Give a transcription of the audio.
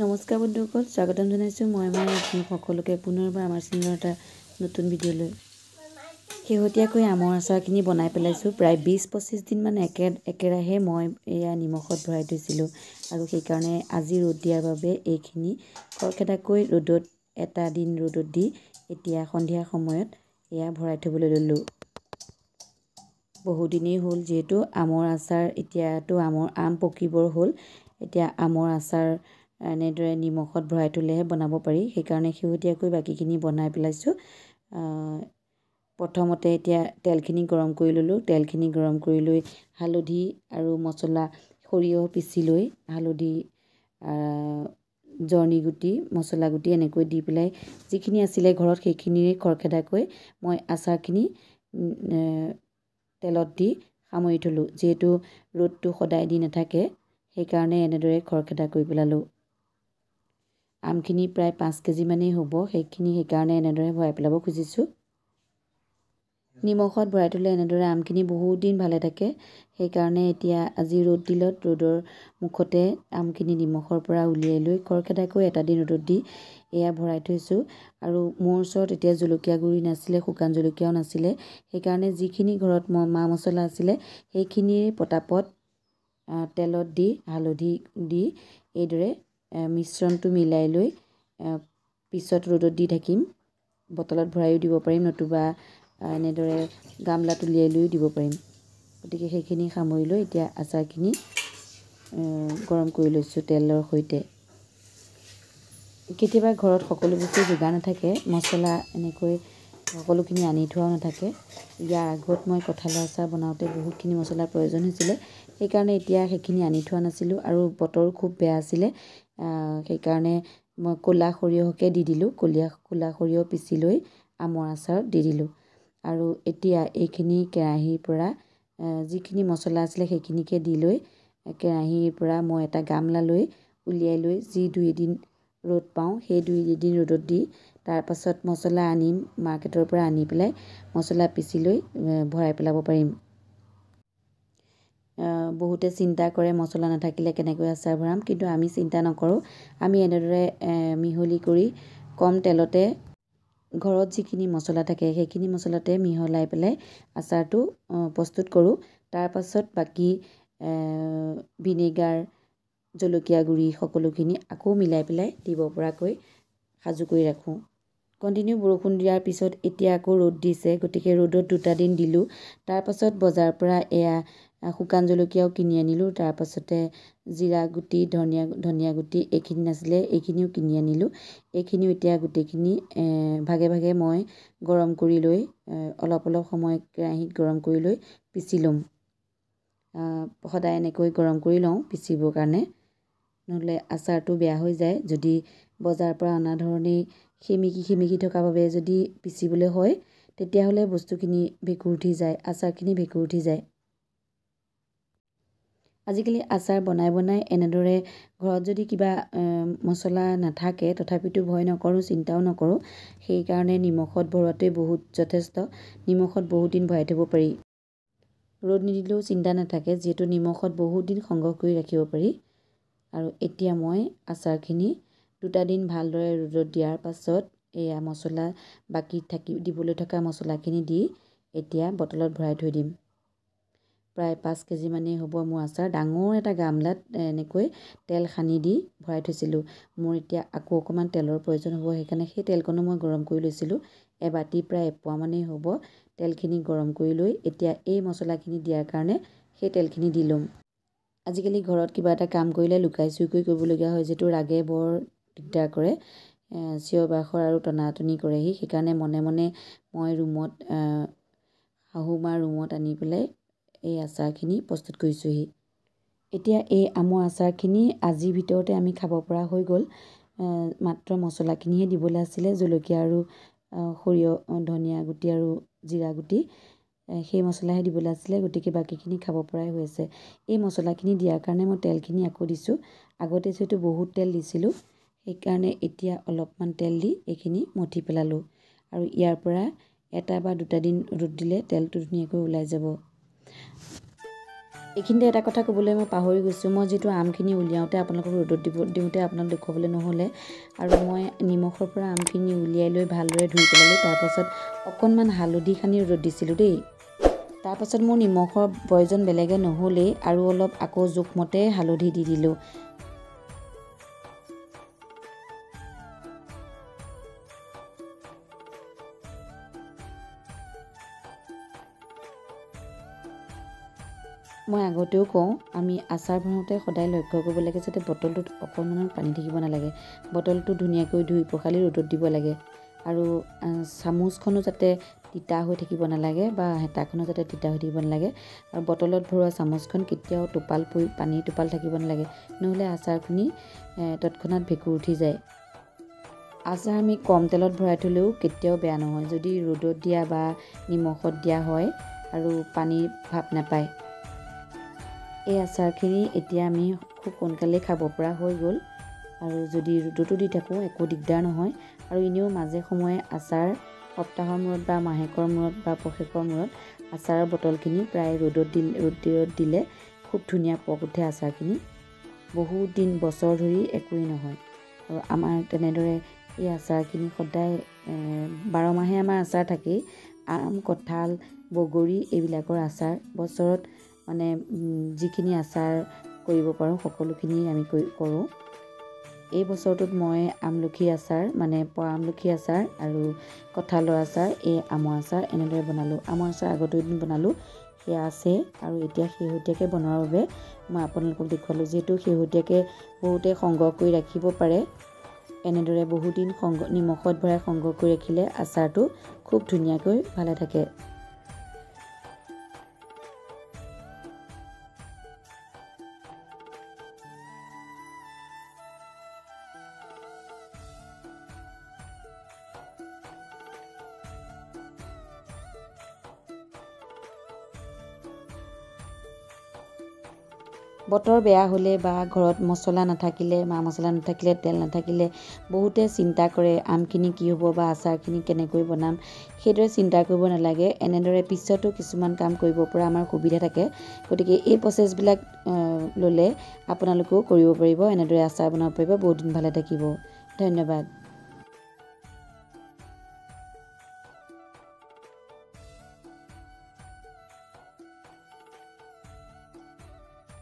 নমস্কাৰ বন্ধুসকল স্বাগতম জনাইছোঁ মই আমাৰ সকলোকে পুনৰবাৰ আমাৰ চেনেলৰ এটা নতুন ভিডিঅ'লৈ। শেহতীয়াকৈ আমৰ আচাৰখিনি বনাই পেলাইছোঁ। প্ৰায় বিছ পঁচিছ দিনমান একে একেৰাহে মই এয়া নিমখত ভৰাই থৈছিলোঁ আৰু সেইকাৰণে আজি ৰ'দ দিয়াৰ বাবে এইখিনি খৰখেদাকৈ ৰ'দত এটা দিন ৰ'দত দি এতিয়া সন্ধিয়া সময়ত এয়া ভৰাই থ'বলৈ ল'লোঁ। বহুদিনেই হ'ল যিহেতু আমৰ আচাৰ এতিয়াতো আমৰ আম পকিবৰ হ'ল। এতিয়া আমৰ আচাৰ এনেদৰে নিমখত ভৰাই থ'লেহে বনাব পাৰি। সেইকাৰণে শেহতীয়াকৈ বাকীখিনি বনাই পেলাইছোঁ। প্ৰথমতে এতিয়া তেলখিনি গৰম কৰি ল'লোঁ। তেলখিনি গৰম কৰি লৈ হালধি আৰু মছলা সৰিয়হ পিচি লৈ হালধি জৰ্ণি গুটি মছলা গুটি এনেকৈ দি পেলাই যিখিনি আছিলে ঘৰত সেইখিনিৰে খৰখেদাকৈ মই আচাৰখিনি তেলত দি সামৰি থ'লোঁ। যিহেতু ৰ'দটো সদায় দি নাথাকে সেইকাৰণে এনেদৰে খৰখেদা কৰি পেলালোঁ। আমখিনি প্ৰায় পাঁচ কেজিমানেই হ'ব। সেইখিনি সেইকাৰণে এনেদৰে ভৰাই পেলাব খুজিছোঁ। নিমখত ভৰাই থ'লে এনেদৰে আমখিনি বহুত দিন ভালে থাকে। সেইকাৰণে এতিয়া আজি ৰ'দ দিলত ৰ'দৰ মুখতে আমখিনি নিমখৰ পৰা উলিয়াই লৈ খৰখেদাকৈ এটা দিন ৰ'দত দি এয়া ভৰাই থৈছোঁ। আৰু মোৰ ওচৰত এতিয়া জলকীয়া গুড়ি নাছিলে শুকান জলকীয়াও নাছিলে। সেইকাৰণে যিখিনি ঘৰত মা মছলা আছিলে সেইখিনিৰে পটাপট তেলত দি হালধি দি এইদৰে মিশ্ৰণটো মিলাই লৈ পিছত ৰ'দত দি থাকিম বটলত ভৰাইও দিব পাৰিম নতুবা এনেদৰে গামলাত উলিয়াই লৈও দিব পাৰিম। গতিকে সেইখিনি সামৰি লৈ এতিয়া আচাৰখিনি গৰম কৰি লৈছোঁ তেলৰ সৈতে। কেতিয়াবা ঘৰত সকলো বস্তু যোগাৰ নাথাকে মছলা এনেকৈ সকলোখিনি আনি থোৱাও নাথাকে। ইয়াৰ আগত মই কঁঠালৰ আচাৰ বনাওঁতে বহুতখিনি মছলাৰ প্ৰয়োজন হৈছিলে সেইকাৰণে এতিয়া সেইখিনি আনি থোৱা নাছিলোঁ আৰু বতৰো খুব বেয়া আছিলে। সেইকাৰণে মই ক'লা সৰিয়হকে দি দিলোঁ। কলীয়া ক'লা সৰিয়হ পিচি লৈ আমৰ আচাৰত দি দিলোঁ। আৰু এতিয়া এইখিনি কেৰাহীৰ পৰা যিখিনি মছলা আছিলে সেইখিনিকে দি লৈ কেৰাহীৰ পৰা মই এটা গামলা লৈ উলিয়াই লৈ যি দুই এদিন ৰ'দ পাওঁ সেই দুই এদিন ৰ'দত দি তাৰপাছত মছলা আনিম মাৰ্কেটৰ পৰা আনি পেলাই মছলা পিচি লৈ ভৰাই পেলাব পাৰিম। বহুতে চিন্তা কৰে মছলা নাথাকিলে কেনেকৈ আচাৰ ভৰাম। কিন্তু আমি চিন্তা নকৰোঁ। আমি এনেদৰে মিহলি কৰি কম তেলতে ঘৰত যিখিনি মছলা থাকে সেইখিনি মছলাতে মিহলাই পেলাই আচাৰটো প্ৰস্তুত কৰোঁ। তাৰপাছত বাকী ভিনেগাৰ জলকীয়া গুড়ি সকলোখিনি আকৌ মিলাই পেলাই দিব পৰাকৈ সাজু কৰি ৰাখোঁ। কণ্টিনিউ বৰষুণ দিয়াৰ পিছত এতিয়া আকৌ ৰ'দ দিছে। গতিকে ৰ'দত দুটা দিন দিলোঁ। তাৰপাছত বজাৰৰ পৰা এয়া শুকান জলকীয়াও কিনি আনিলোঁ। তাৰপাছতে জিৰা গুটি ধনিয়া ধনিয়া গুটি এইখিনি নাছিলে এইখিনিও কিনি আনিলোঁ। এইখিনিও এতিয়া গোটেইখিনি ভাগে ভাগে মই গৰম কৰি লৈ অলপ অলপ সময় কেৰাহীত গৰম কৰি লৈ পিচি ল'ম। সদায় এনেকৈ গৰম কৰি লওঁ পিচিবৰ কাৰণে। নহ'লে আচাৰটো বেয়া হৈ যায়। যদি বজাৰৰ পৰা অনা ধৰণেই সেমেকি সেমেকি থকা বাবে যদি পিচিবলৈ হয় তেতিয়াহ'লে বস্তুখিনি ভেঁকুৰ উঠি যায় আচাৰখিনি ভেঁকুৰ উঠি যায়। আজিকালি আচাৰ বনাই বনাই এনেদৰে ঘৰত যদি কিবা মছলা নাথাকে তথাপিতো ভয় নকৰোঁ চিন্তাও নকৰোঁ। সেইকাৰণে নিমখত ভৰোৱাটোৱে বহুত যথেষ্ট। নিমখত বহুত দিন ভৰাই থ'ব পাৰি। ৰ'দ নিদিলেও চিন্তা নাথাকে যিহেতু নিমখত বহুত দিন সংগ্ৰহ কৰি ৰাখিব পাৰি। আৰু এতিয়া মই আচাৰখিনি দুটা দিন ভালদৰে ৰ'দত দিয়াৰ পাছত এয়া মছলা বাকী থাকি দিবলৈ থকা মছলাখিনি দি এতিয়া বটলত ভৰাই থৈ দিম। প্ৰায় পাঁচ কেজিমানেই হ'ব। মোৰ আচাৰ ডাঙৰ এটা গামলাত এনেকৈ তেল সানি দি ভৰাই থৈছিলোঁ। মোৰ এতিয়া আকৌ অকণমান তেলৰ প্ৰয়োজন হ'ব সেইকাৰণে সেই তেলকণো মই গৰম কৰি লৈছিলোঁ। এবাতি প্ৰায় এপোৱামানেই হ'ব। তেলখিনি গৰম কৰি লৈ এতিয়া এই মছলাখিনি দিয়াৰ কাৰণে সেই তেলখিনি দি ল'ম। আজিকালি ঘৰত কিবা এটা কাম কৰিলে লুকাই চুই কৰি কৰিবলগীয়া হয় যিটো ৰাগে বৰ দিগদাৰ কৰে। চিঞৰ বাখৰ আৰু টনাটনি কৰেহি। সেইকাৰণে মনে মনে মই ৰুমত শাহু মাৰ ৰুমত আনি পেলাই এই আচাৰখিনি প্ৰস্তুত কৰিছোঁহি। এতিয়া এই আমৰ আচাৰখিনি আজিৰ ভিতৰতে আমি খাব পৰা হৈ গ'ল। মাত্ৰ মছলাখিনিহে দিবলৈ আছিলে জলকীয়া আৰু সৰিয়হ ধনিয়া গুটি আৰু জিৰা গুটি। সেই মছলাহে দিবলৈ আছিলে গতিকে বাকীখিনি খাব পৰাই হৈ আছে। এই মছলাখিনি দিয়াৰ কাৰণে মই তেলখিনি আকৌ দিছোঁ। আগতে যিহেতু বহুত তেল দিছিলোঁ সেইকাৰণে এতিয়া অলপমান তেল দি এইখিনি মঠি পেলালোঁ। আৰু ইয়াৰ পৰা এটা বা দুটা দিন ৰ'দ দিলে তেলটো ধুনীয়াকৈ ওলাই যাব। এইখিনিতে এটা কথা ক'বলৈ মই পাহৰি গৈছোঁ। মই যিটো আমখিনি উলিয়াওঁতে আপোনালোকক ৰ'দত দিব দিওঁতে আপোনালোক দেখুৱাবলৈ নহ'লে আৰু মই নিমখৰ পৰা আমখিনি উলিয়াই লৈ ভালদৰে ধুই পেলালোঁ। তাৰপাছত অকণমান হালধি সানি ৰ'দত দিছিলোঁ দেই। তাৰপাছত মোৰ নিমখৰ প্ৰয়োজন বেলেগে নহ'লেই আৰু অলপ আকৌ জোখমতে হালধি দি দিলোঁ। মই আগতেও কওঁ আমি আচাৰ বনাওঁতে সদায় লক্ষ্য কৰিব লাগে যাতে বটলটোত অকণমানো পানী থাকিব নালাগে। বটলটো ধুনীয়াকৈ ধুই পখালি ৰ'দত দিব লাগে। আৰু চামুচখনো যাতে তিতা হৈ থাকিব নালাগে বা হেতাখনো যাতে তিতা হৈ থাকিব নালাগে। আৰু বটলত ভৰোৱা চামুচখন কেতিয়াও টোপাল পৰি পানীৰ টোপাল থাকিব নালাগে। নহ'লে আচাৰখিনি তৎক্ষণাত ভেঁকুৰ উঠি যায়। আচাৰ আমি কম তেলত ভৰাই থ'লেও কেতিয়াও বেয়া নহয়। যদি ৰ'দত দিয়া বা নিমখত দিয়া হয় আৰু পানীৰ ভাৱ নাপায়। এই আচাৰখিনি এতিয়া আমি খুব সোনকালেই খাব পৰা হৈ গ'ল। আৰু যদি ৰ'দতো দি থাকোঁ একো দিগদাৰ নহয়। আৰু এনেও মাজে সময়ে আচাৰ সপ্তাহৰ মূৰত বা মাহেকৰ মূৰত বা পষেকৰ মূৰত আচাৰৰ বটলখিনি প্ৰায় ৰ'দত দিলে ৰ'দত দিলে খুব ধুনীয়া পক উঠে আচাৰখিনি। বহুত দিন বছৰ ধৰি একোৱেই নহয়। আৰু আমাৰ তেনেদৰে এই আচাৰখিনি সদায় বাৰ মাহে আমাৰ আচাৰ থাকেই। আম কঁঠাল বগৰী এইবিলাকৰ আচাৰ বছৰত মানে যিখিনি আচাৰ কৰিব পাৰোঁ সকলোখিনি আমি কৰি এই বছৰটোত মই আমলখি আচাৰ মানে পৰা আমলখি আচাৰ আৰু কঁঠালৰ আচাৰ এই আমৰ আচাৰ এনেদৰে বনালোঁ। আমৰ আচাৰ আগতো এদিন বনালোঁ সেয়া আছে আৰু এতিয়া শেহতীয়াকৈ বনোৱাৰ বাবে মই আপোনালোকক দেখুৱালোঁ। যিহেতু শেহতীয়াকৈ বহুতে সংগ্ৰহ কৰি ৰাখিব পাৰে এনেদৰে বহুদিন সংগ্ৰহ নিমখত ভৰাই সংগ্ৰহ কৰি ৰাখিলে আচাৰটো খুব ধুনীয়াকৈ ভালে থাকে। বতৰ বেয়া হ'লে বা ঘৰত মছলা নাথাকিলে মা মছলা নাথাকিলে তেল নাথাকিলে বহুতে চিন্তা কৰে আমখিনি কি হ'ব বা আচাৰখিনি কেনেকৈ বনাম। সেইদৰে চিন্তা কৰিব নালাগে। এনেদৰে পিছতো কিছুমান কাম কৰিব পৰা আমাৰ সুবিধা থাকে। গতিকে এই প্ৰচেছবিলাক ল'লে আপোনালোকেও কৰিব পাৰিব এনেদৰে আচাৰ বনাব পাৰিব বহুত দিন ভালে থাকিব। ধন্যবাদ।